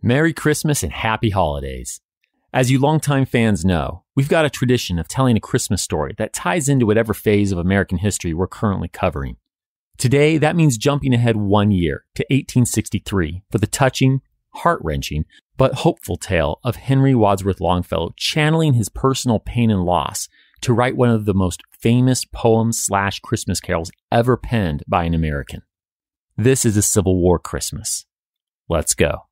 Merry Christmas and Happy Holidays. As you longtime fans know, we've got a tradition of telling a Christmas story that ties into whatever phase of American history we're currently covering. Today, that means jumping ahead one year to 1863 for the touching, heart wrenching, but hopeful tale of Henry Wadsworth Longfellow channeling his personal pain and loss to write one of the most famous poems slash Christmas carols ever penned by an American. This is a Civil War Christmas. Let's go.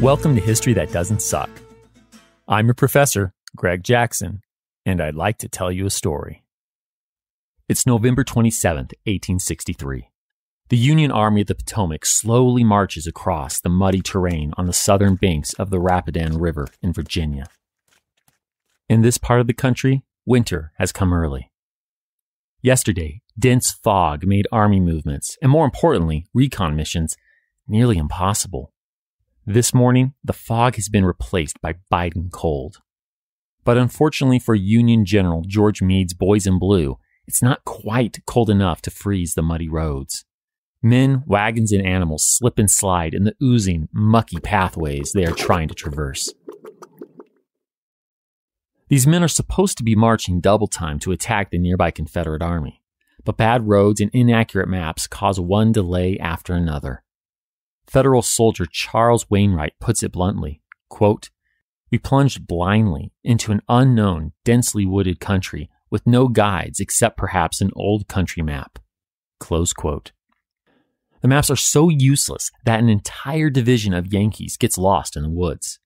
Welcome to History That Doesn't Suck. I'm your professor, Greg Jackson, and I'd like to tell you a story. It's November 27, 1863. The Union Army of the Potomac slowly marches across the muddy terrain on the southern banks of the Rapidan River in Virginia. In this part of the country, winter has come early. Yesterday, dense fog made army movements, and more importantly, recon missions, nearly impossible. This morning, the fog has been replaced by biting cold. But unfortunately for Union General George Meade's Boys in Blue, it's not quite cold enough to freeze the muddy roads. Men, wagons, and animals slip and slide in the oozing, mucky pathways they are trying to traverse. These men are supposed to be marching double time to attack the nearby Confederate army, but bad roads and inaccurate maps cause one delay after another. Federal soldier Charles Wainwright puts it bluntly, quote, We plunged blindly into an unknown, densely wooded country with no guides except perhaps an old country map. Close quote. The maps are so useless that an entire division of Yankees gets lost in the woods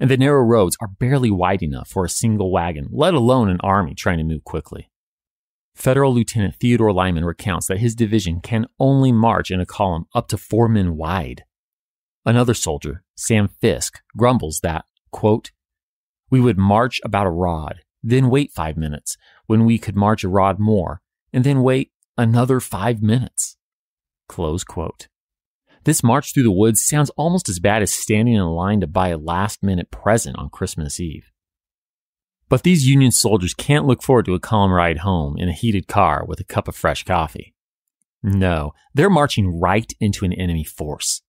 and the narrow roads are barely wide enough for a single wagon, let alone an army trying to move quickly. Federal Lieutenant Theodore Lyman recounts that his division can only march in a column up to four men wide. Another soldier, Sam Fiske, grumbles that, quote, we would march about a rod, then wait five minutes, when we could march a rod more, and then wait another five minutes. Close quote. This march through the woods sounds almost as bad as standing in line to buy a last minute present on Christmas Eve. But these Union soldiers can't look forward to a calm ride home in a heated car with a cup of fresh coffee. No, they're marching right into an enemy force.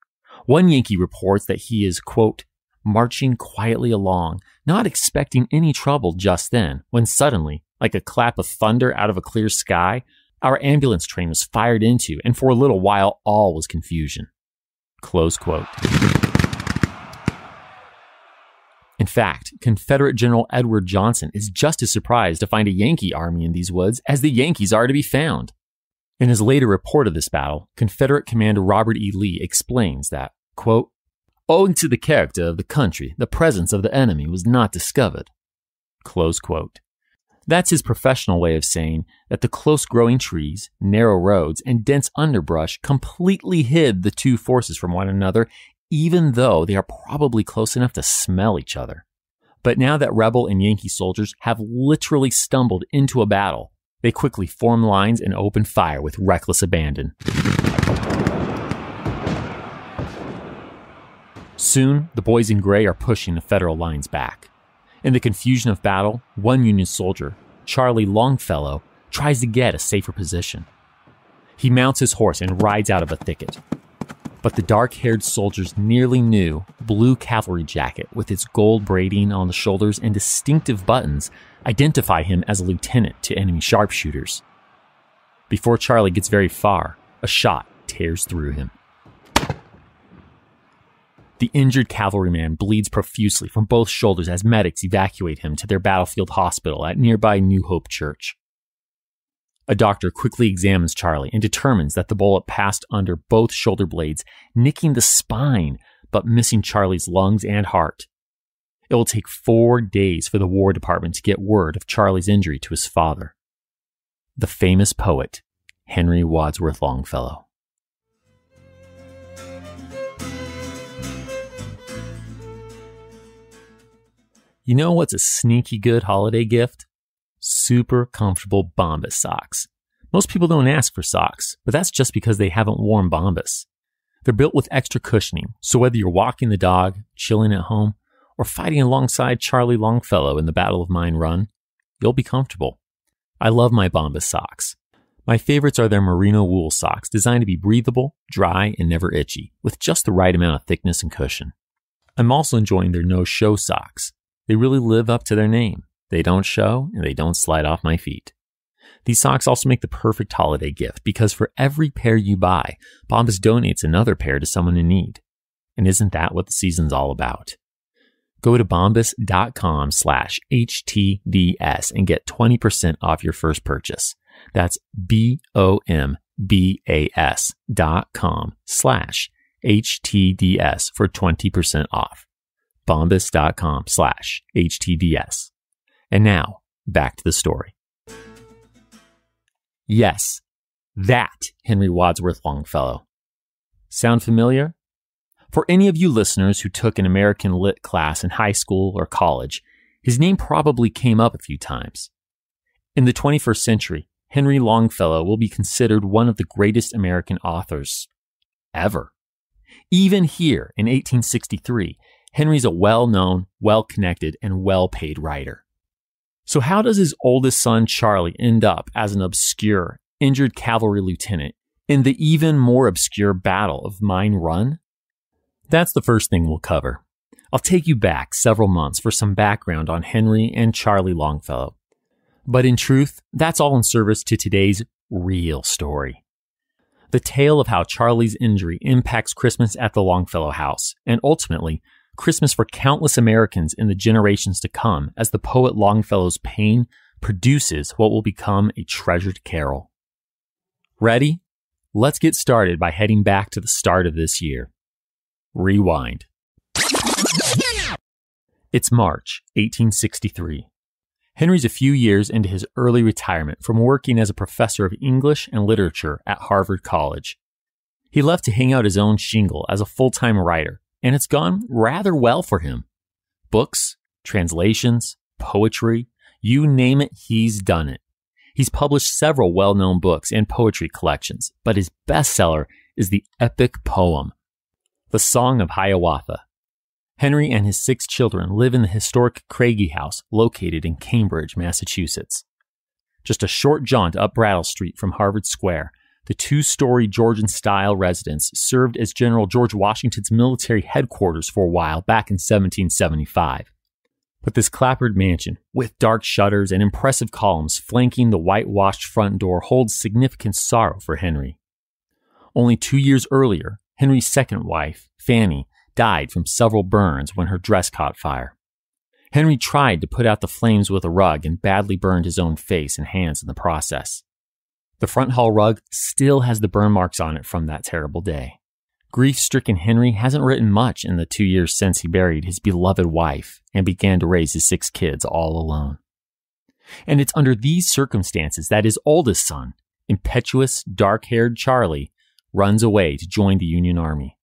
One Yankee reports that he is, quote, marching quietly along, not expecting any trouble just then, when suddenly, like a clap of thunder out of a clear sky, our ambulance train was fired into, and for a little while all was confusion. Close quote. In fact, Confederate General Edward Johnson is just as surprised to find a Yankee army in these woods as the Yankees are to be found. In his later report of this battle, Confederate Commander Robert E. Lee explains that, quote, owing to the character of the country, the presence of the enemy was not discovered. Close quote. That's his professional way of saying that the close growing trees, narrow roads, and dense underbrush completely hid the two forces from one another, even though they are probably close enough to smell each other. But now that rebel and Yankee soldiers have literally stumbled into a battle, they quickly form lines and open fire with reckless abandon. Soon, the boys in gray are pushing the Federal lines back. In the confusion of battle, one Union soldier, Charlie Longfellow, tries to get a safer position. He mounts his horse and rides out of a thicket. But the dark haired soldier's nearly new blue cavalry jacket with its gold braiding on the shoulders and distinctive buttons identify him as a lieutenant to enemy sharpshooters. Before Charlie gets very far, a shot tears through him. The injured cavalryman bleeds profusely from both shoulders as medics evacuate him to their battlefield hospital at nearby New Hope Church. A doctor quickly examines Charlie and determines that the bullet passed under both shoulder blades, nicking the spine but missing Charlie's lungs and heart. It will take four days for the War Department to get word of Charlie's injury to his father, the famous poet Henry Wadsworth Longfellow. You know what's a sneaky good holiday gift? Super comfortable Bombas socks. Most people don't ask for socks, but that's just because they haven't worn Bombas. They're built with extra cushioning, so whether you're walking the dog, chilling at home, or fighting alongside Charlie Longfellow in the Battle of Mine Run, you'll be comfortable. I love my Bombas socks. My favorites are their merino wool socks designed to be breathable, dry, and never itchy, with just the right amount of thickness and cushion. I'm also enjoying their no show socks. They really live up to their name. They don't show and they don't slide off my feet. These socks also make the perfect holiday gift because for every pair you buy, Bombas donates another pair to someone in need. And isn't that what the season's all about? Go to bombas.com slash HTDS and get 20% off your first purchase. That's B-O-M-B-A-S dot com slash HTDS for 20% off. Bombas.com slash HTDS. And now back to the story. Yes, that Henry Wadsworth Longfellow. Sound familiar? For any of you listeners who took an American Lit class in high school or college, his name probably came up a few times. In the 21st century, Henry Longfellow will be considered one of the greatest American authors ever. Even here in 1863, Henry's a well known, well connected, and well paid writer. So, how does his oldest son, Charlie, end up as an obscure, injured cavalry lieutenant in the even more obscure Battle of Mine Run? That's the first thing we'll cover. I'll take you back several months for some background on Henry and Charlie Longfellow. But in truth, that's all in service to today's real story. The tale of how Charlie's injury impacts Christmas at the Longfellow house, and ultimately, Christmas for countless Americans in the generations to come as the poet Longfellow's pain produces what will become a treasured carol. Ready? Let's get started by heading back to the start of this year. Rewind. It's March 1863. Henry's a few years into his early retirement from working as a professor of English and literature at Harvard College. He left to hang out his own shingle as a full time writer, and it's gone rather well for him. Books, translations, poetry, you name it, he's done it. He's published several well known books and poetry collections, but his bestseller is the epic poem, The Song of Hiawatha, Henry and his six children live in the historic Craigie House located in Cambridge, Massachusetts. Just a short jaunt up Brattle Street from Harvard Square, the two story Georgian style residence served as General George Washington's military headquarters for a while back in 1775. But this clapboard mansion, with dark shutters and impressive columns flanking the whitewashed front door, holds significant sorrow for Henry. Only two years earlier, Henry's second wife, Fanny, died from several burns when her dress caught fire. Henry tried to put out the flames with a rug and badly burned his own face and hands in the process. The front hall rug still has the burn marks on it from that terrible day. Grief stricken Henry hasn't written much in the two years since he buried his beloved wife and began to raise his six kids all alone. And it's under these circumstances that his oldest son, impetuous, dark haired Charlie, runs away to join the Union Army.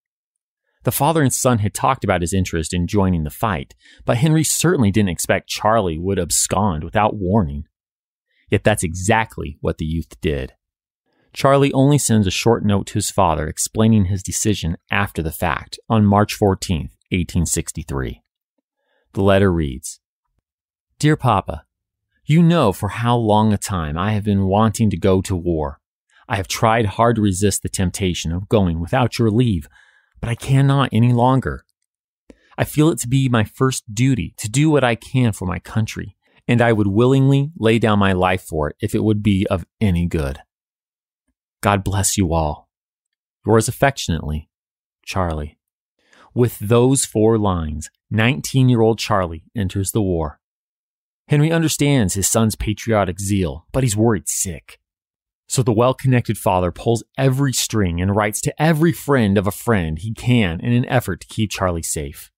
The father and son had talked about his interest in joining the fight, but Henry certainly didn't expect Charlie would abscond without warning. Yet that's exactly what the youth did. Charlie only sends a short note to his father explaining his decision after the fact on March 14, 1863. The letter reads Dear Papa, you know for how long a time I have been wanting to go to war. I have tried hard to resist the temptation of going without your leave but I cannot any longer. I feel it to be my first duty to do what I can for my country, and I would willingly lay down my life for it if it would be of any good. God bless you all. Yours affectionately, Charlie. With those four lines, 19 year old Charlie enters the war. Henry understands his son's patriotic zeal, but he's worried sick. So the well connected father pulls every string and writes to every friend of a friend he can in an effort to keep Charlie safe.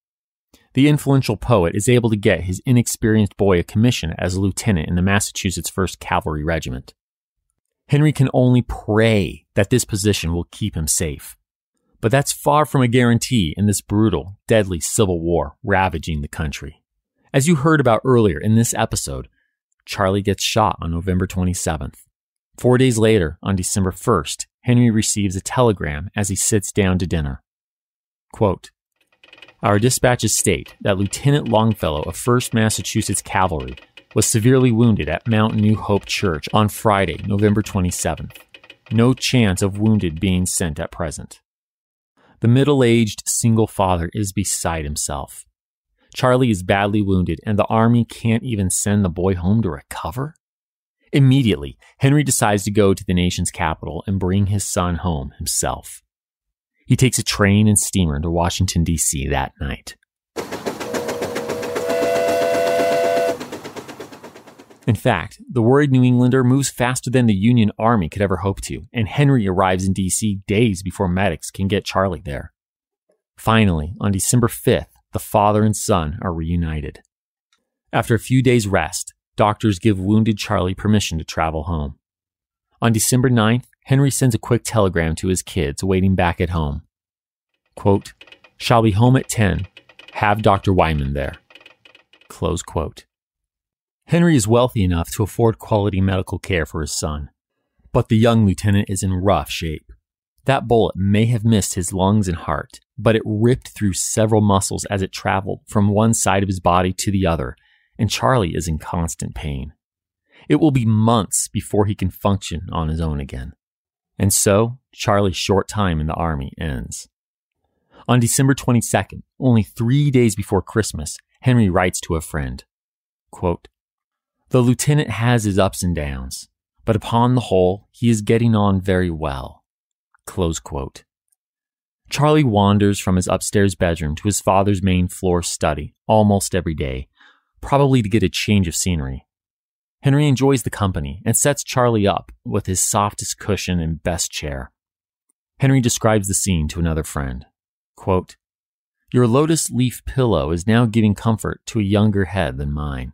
The influential poet is able to get his inexperienced boy a commission as a lieutenant in the Massachusetts 1st Cavalry Regiment. Henry can only pray that this position will keep him safe. But that's far from a guarantee in this brutal, deadly civil war ravaging the country. As you heard about earlier in this episode, Charlie gets shot on November 27th. Four days later, on December 1st, Henry receives a telegram as he sits down to dinner. Quote, Our dispatches state that Lieutenant Longfellow of 1st Massachusetts Cavalry was severely wounded at Mount New Hope Church on Friday, November 27th. No chance of wounded being sent at present. The middle aged single father is beside himself. Charlie is badly wounded, and the army can't even send the boy home to recover? Immediately, Henry decides to go to the nation's capital and bring his son home himself. He takes a train and steamer to Washington, D.C. that night. In fact, the worried New Englander moves faster than the Union Army could ever hope to, and Henry arrives in D.C. days before medics can get Charlie there. Finally, on December 5th, the father and son are reunited. After a few days' rest, doctors give wounded Charlie permission to travel home. On December 9th, Henry sends a quick telegram to his kids waiting back at home. Quote, Shall be home at 10. Have Dr. Wyman there. Close quote. Henry is wealthy enough to afford quality medical care for his son, but the young lieutenant is in rough shape. That bullet may have missed his lungs and heart, but it ripped through several muscles as it traveled from one side of his body to the other, and Charlie is in constant pain. It will be months before he can function on his own again. And so, Charlie's short time in the Army ends. On December 22nd, only three days before Christmas, Henry writes to a friend, quote, The lieutenant has his ups and downs, but upon the whole, he is getting on very well. Close quote. Charlie wanders from his upstairs bedroom to his father's main floor study almost every day, probably to get a change of scenery. Henry enjoys the company and sets Charlie up with his softest cushion and best chair. Henry describes the scene to another friend. Quote, Your lotus leaf pillow is now giving comfort to a younger head than mine.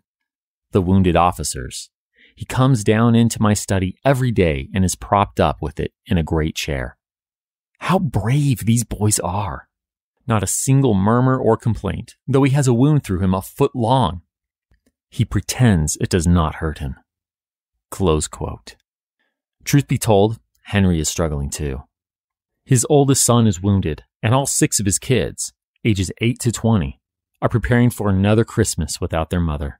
The wounded officer's. He comes down into my study every day and is propped up with it in a great chair. How brave these boys are! Not a single murmur or complaint, though he has a wound through him a foot long he pretends it does not hurt him. Close quote. Truth be told, Henry is struggling too. His oldest son is wounded, and all six of his kids, ages 8 to 20, are preparing for another Christmas without their mother.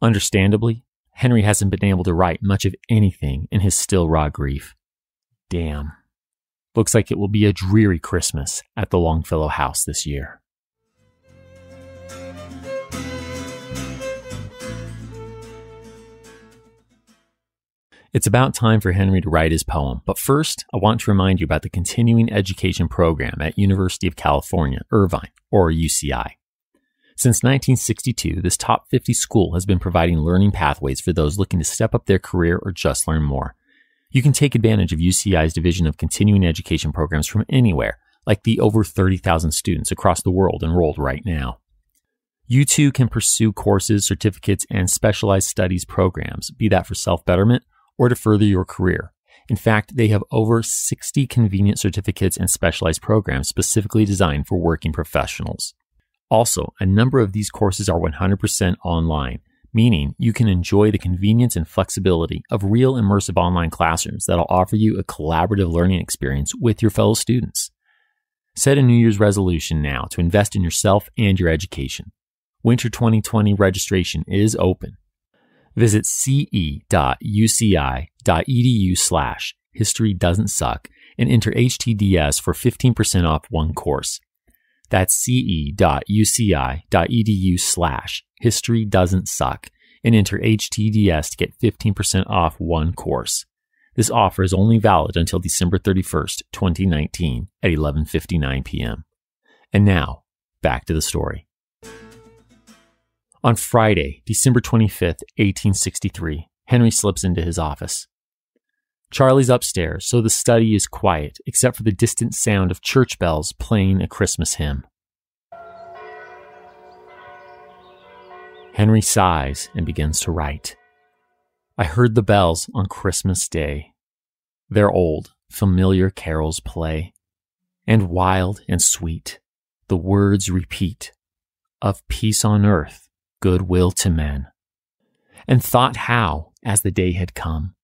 Understandably, Henry hasn't been able to write much of anything in his still raw grief. Damn. Looks like it will be a dreary Christmas at the Longfellow house this year. It's about time for Henry to write his poem, but first, I want to remind you about the continuing education program at University of California, Irvine, or UCI. Since 1962, this top 50 school has been providing learning pathways for those looking to step up their career or just learn more. You can take advantage of UCI's division of continuing education programs from anywhere, like the over 30,000 students across the world enrolled right now. You too can pursue courses, certificates, and specialized studies programs, be that for self betterment or to further your career. In fact, they have over 60 convenient certificates and specialized programs specifically designed for working professionals. Also, a number of these courses are 100% online, meaning you can enjoy the convenience and flexibility of real immersive online classrooms that'll offer you a collaborative learning experience with your fellow students. Set a New Year's resolution now to invest in yourself and your education. Winter 2020 registration is open. Visit ce.uci.edu slash history doesn't suck and enter HTDS for 15% off one course. That's ce.uci.edu slash history doesn't suck and enter HTDS to get 15% off one course. This offer is only valid until December 31st, 2019 at 11:59 p.m. And now, back to the story. On Friday, December 25th, 1863, Henry slips into his office. Charlie's upstairs, so the study is quiet except for the distant sound of church bells playing a Christmas hymn. Henry sighs and begins to write. I heard the bells on Christmas Day. Their old, familiar carols play, and wild and sweet the words repeat of peace on earth goodwill to men, and thought how, as the day had come,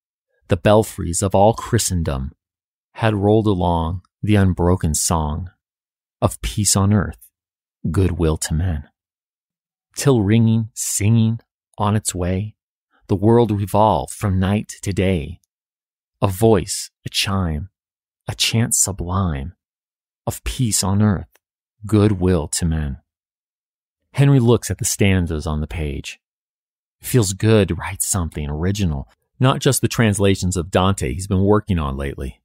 the belfries of all Christendom had rolled along the unbroken song of peace on earth, goodwill to men. Till ringing, singing, on its way, the world revolved from night to day. A voice, a chime, a chant sublime of peace on earth, goodwill to men. Henry looks at the stanzas on the page. It feels good to write something original, not just the translations of Dante he's been working on lately.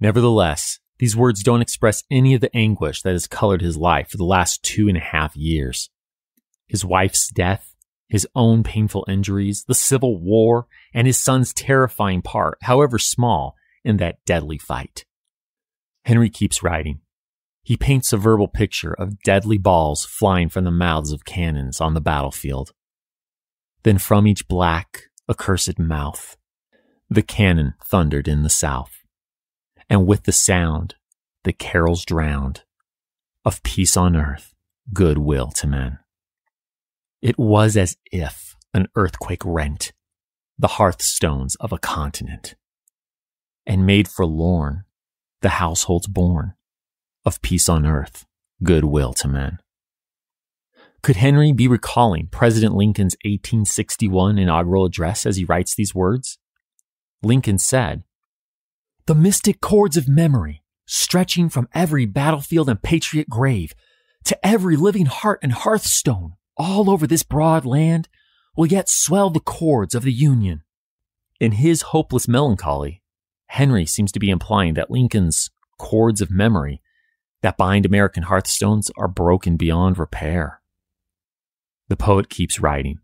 Nevertheless, these words don't express any of the anguish that has colored his life for the last two and a half years. His wife's death, his own painful injuries, the Civil War, and his son's terrifying part, however small, in that deadly fight. Henry keeps writing. He paints a verbal picture of deadly balls flying from the mouths of cannons on the battlefield. Then from each black, accursed mouth, the cannon thundered in the south. And with the sound, the carols drowned of peace on earth, goodwill to men. It was as if an earthquake rent the hearthstones of a continent and made forlorn the households born of peace on earth, goodwill to men. Could Henry be recalling President Lincoln's 1861 inaugural address as he writes these words? Lincoln said, The mystic cords of memory, stretching from every battlefield and patriot grave to every living heart and hearthstone, all over this broad land will yet swell the chords of the Union. In his hopeless melancholy, Henry seems to be implying that Lincoln's cords of memory that bind American hearthstones are broken beyond repair. The poet keeps writing.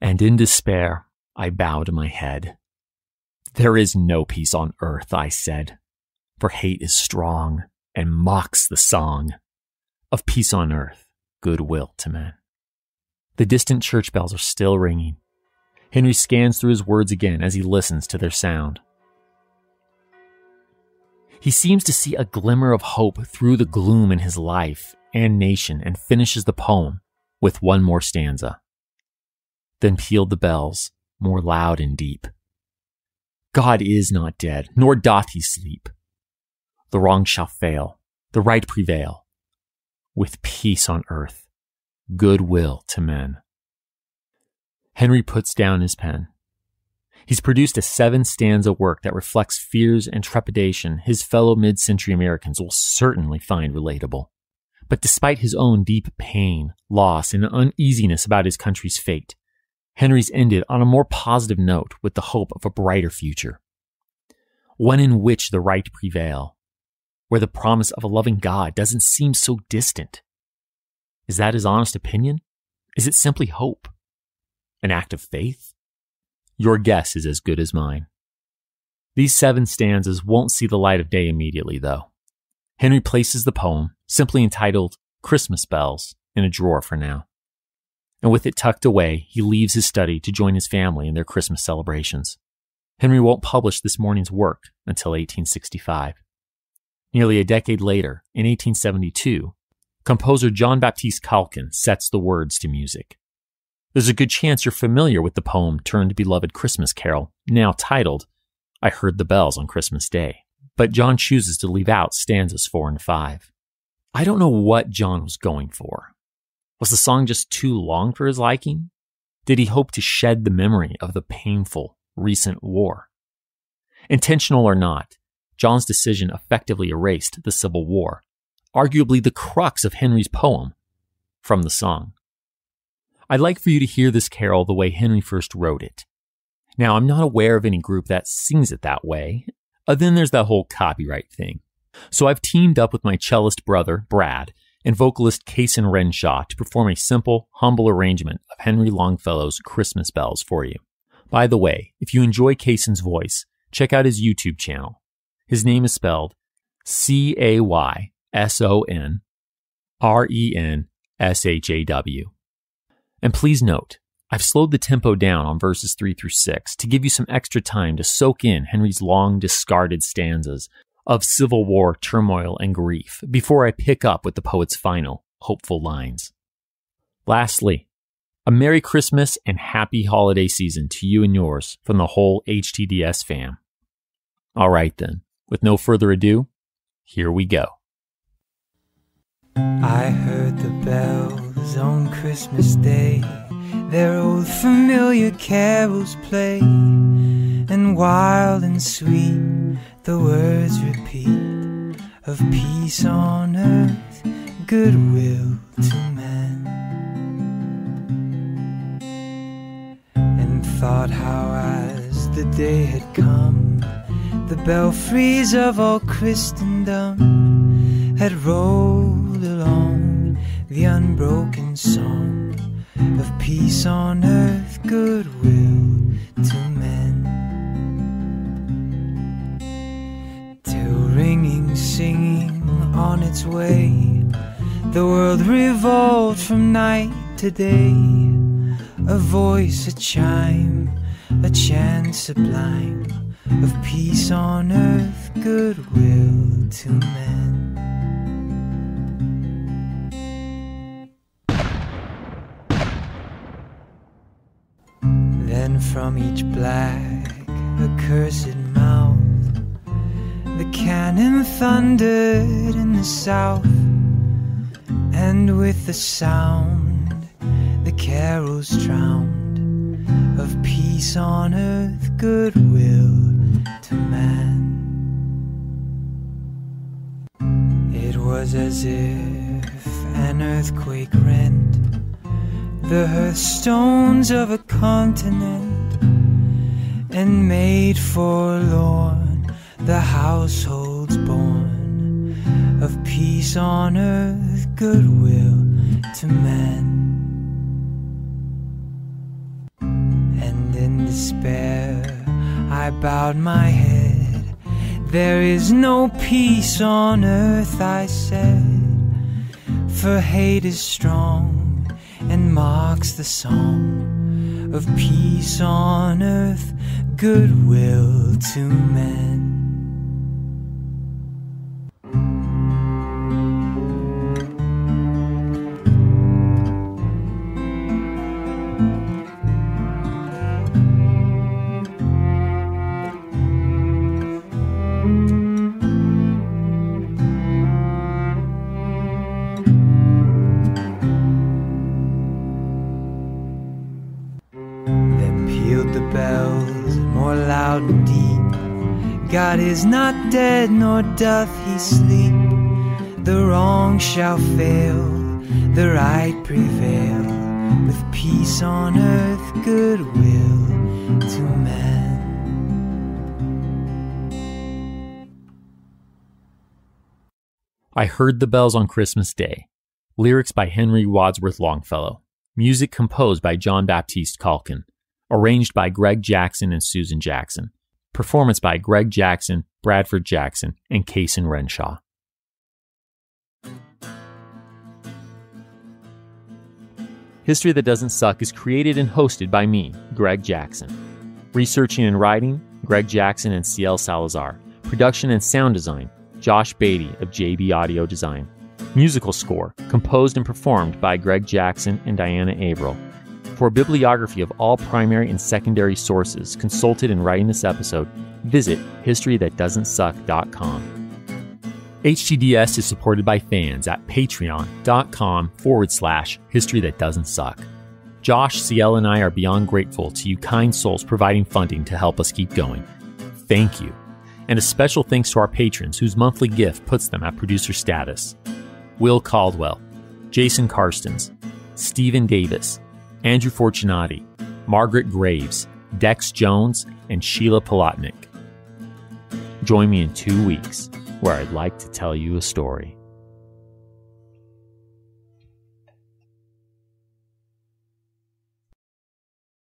And in despair, I bowed my head. There is no peace on earth, I said, for hate is strong and mocks the song of peace on earth goodwill to men. The distant church bells are still ringing. Henry scans through his words again as he listens to their sound. He seems to see a glimmer of hope through the gloom in his life and nation and finishes the poem with one more stanza. Then pealed the bells, more loud and deep. God is not dead, nor doth he sleep. The wrong shall fail, the right prevail with peace on earth, goodwill to men. Henry puts down his pen. He's produced a seven stanza work that reflects fears and trepidation his fellow mid century Americans will certainly find relatable. But despite his own deep pain, loss, and uneasiness about his country's fate, Henry's ended on a more positive note with the hope of a brighter future. One in which the right prevail, where the promise of a loving God doesn't seem so distant. Is that his honest opinion? Is it simply hope? An act of faith? Your guess is as good as mine. These seven stanzas won't see the light of day immediately, though. Henry places the poem, simply entitled Christmas Bells, in a drawer for now. And with it tucked away, he leaves his study to join his family in their Christmas celebrations. Henry won't publish this morning's work until 1865. Nearly a decade later, in 1872, composer John Baptiste Calkin sets the words to music. There's a good chance you're familiar with the poem turned beloved Christmas carol, now titled, I Heard the Bells on Christmas Day. But John chooses to leave out stanzas four and five. I don't know what John was going for. Was the song just too long for his liking? Did he hope to shed the memory of the painful recent war? Intentional or not, John's decision effectively erased the Civil War, arguably the crux of Henry's poem, from the song. I'd like for you to hear this carol the way Henry first wrote it. Now, I'm not aware of any group that sings it that way. Uh, then there's that whole copyright thing. So I've teamed up with my cellist brother, Brad, and vocalist Cayson Renshaw to perform a simple, humble arrangement of Henry Longfellow's Christmas Bells for you. By the way, if you enjoy Cayson's voice, check out his YouTube channel. His name is spelled C A Y S O N R E N S H A W. And please note, I've slowed the tempo down on verses 3 through 6 to give you some extra time to soak in Henry's long discarded stanzas of Civil War turmoil and grief before I pick up with the poet's final, hopeful lines. Lastly, a Merry Christmas and Happy Holiday Season to you and yours from the whole HTDS fam. All right then. With no further ado, here we go. I heard the on Christmas Day, their old familiar carols play, and wild and sweet the words repeat of peace on earth, goodwill to men. And thought how as the day had come, the belfries of all Christendom had rolled along the unbroken song of peace on earth, goodwill to men. Till ringing, singing on its way, the world revolved from night to day. A voice, a chime, a chant sublime of peace on earth, goodwill to men. From each black, accursed mouth, the cannon thundered in the south, and with the sound, the carols drowned of peace on earth, goodwill to man. It was as if an earthquake rent the hearthstones of a continent and made forlorn the households born of peace on earth, goodwill to men. And in despair, I bowed my head. There is no peace on earth, I said, for hate is strong and marks the song of peace on earth, goodwill to men. Is not dead, nor doth he sleep. The wrong shall fail, the right prevail, with peace on earth, goodwill to men. I Heard the Bells on Christmas Day. Lyrics by Henry Wadsworth Longfellow. Music composed by John Baptiste Calkin. Arranged by Greg Jackson and Susan Jackson. Performance by Greg Jackson, Bradford Jackson, and Cayson Renshaw. History That Doesn't Suck is created and hosted by me, Greg Jackson. Researching and writing, Greg Jackson and CL Salazar. Production and sound design, Josh Beatty of JB Audio Design. Musical score, composed and performed by Greg Jackson and Diana Averill. For a bibliography of all primary and secondary sources consulted in writing this episode, visit historythatdoesn'tsuck.com. HTDS is supported by fans at patreon.com forward slash history that doesn't suck. Josh, CL, and I are beyond grateful to you kind souls providing funding to help us keep going. Thank you. And a special thanks to our patrons whose monthly gift puts them at producer status. Will Caldwell, Jason Karstens, Stephen Davis, Andrew Fortunati, Margaret Graves, Dex Jones, and Sheila Polotnik. Join me in two weeks where I'd like to tell you a story.